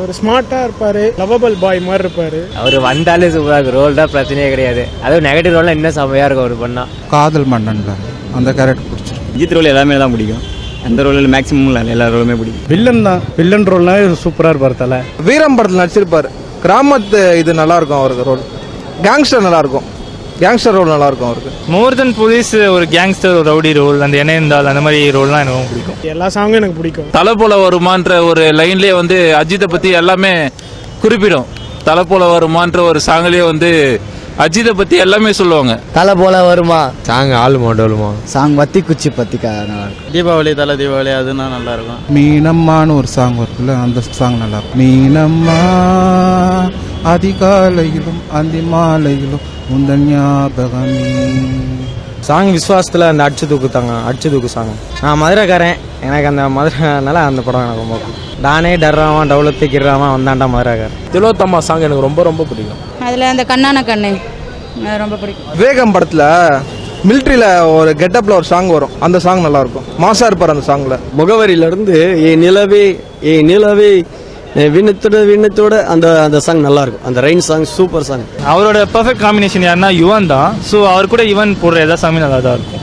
அவர் ஸ்மார்ட்டா இருப்பாரு லவபிள் பாய் மாதிரி இருப்பாரு. அவர் வந்தாலே சூப்பராக ரோல் தான் பிரச்சனையே கிடையாது. அதுவும் நெகட்டிவ் ரோல்லாம் இன்னும் செம்மையாக இருக்கும் அவர் பண்ணா. காதல் மன்னன்ல அந்த கேரக்டர் பிடிச்சிருக்கு. ஜித் ரோல் எல்லாமே தான் பிடிக்கும். அந்த ரோலில் மேக்ஸிமம் இல்லை எல்லா ரோலுமே பிடிக்கும். வில்லன் தான். வில்லன் ரோல்னா சூப்பரா இருப்பாரு தலை. வீரம் படத்தில் நடிச்சிருப்பாரு. கிராமத்து இது நல்லா இருக்கும் அவருக்கு ரோல் கேங்ஸ்டர் நல்லா இருக்கும். கேங்ஸ்டர் ரோல் நல்லா இருக்கும் அவருக்கு. மோர் தென் போலீஸ் ஒரு கேங்ஸ்டர் ஒரு ரவுடி ரோல் அந்த இணைந்தால் அந்த மாதிரி ரோல்லாம் எனக்கு ரொம்ப பிடிக்கும். எல்லா சாங்கும் எனக்கு பிடிக்கும். தலை போல வருமான்ற ஒரு லைன்லயே வந்து அஜித்தை பத்தி எல்லாமே குறிப்பிடும். தலை போல வருமான்ற ஒரு சாங்லயே வந்து அஜித்தை பத்தி எல்லாமே சொல்லுவாங்க. தலை போல வருமா? சாங் ஆள் மாட்டோலுமா சாங் பத்தி குச்சி இருக்கும் தீபாவளி தலை தீபாவளி அதுனா நல்லா இருக்கும் மீனம்மான்னு ஒரு சாங் வருதுல்ல அந்த சாங் நல்லா இருக்கும் மீனம்மா அதிகாலையிலும் அந்தி மாலையிலும் உந்தன் ஞாபகமே சாங் விஸ்வாசத்தில் அந்த அடிச்சு தூக்குத்தாங்க அடிச்சு தூக்கு சாங். நான் மதுரைக்காரன். எனக்கு அந்த மதுரைனால அந்த படம் எனக்கு ரொம்ப பிடிக்கும். டானே டர்றாமன் டவுலத்து கிர்றாமன் வந்தாண்டா மதுரைக்காரன். திலோத்தம்மா சாங் எனக்கு ரொம்ப ரொம்ப பிடிக்கும். அதில் அந்த கண்ணான கண்ணு ரொம்ப பிடிக்கும். விவேகம் படத்துல மிலிட்ரியில ஒரு கெட்டப்ல ஒரு சாங் வரும். அந்த சாங் நல்லா இருக்கும். மாசா இருப்பார் அந்த சாங்ல. முகவரியில இருந்து ஏ நிலவே ஏ நிலவே விண்ணத்தோட விண்ணத்தோட அந்த அந்த சாங் நல்லா இருக்கும் அந்த ரெயின் சாங் சூப்பர் சாங் அவரோட பெர்ஃபெக்ட் காம்பினேஷன் யாருன்னா யுவன் தான். ஸோ அவர் கூட யுவன் போடுற ஏதாவது சாமி நல்லா தான் இருக்கும்.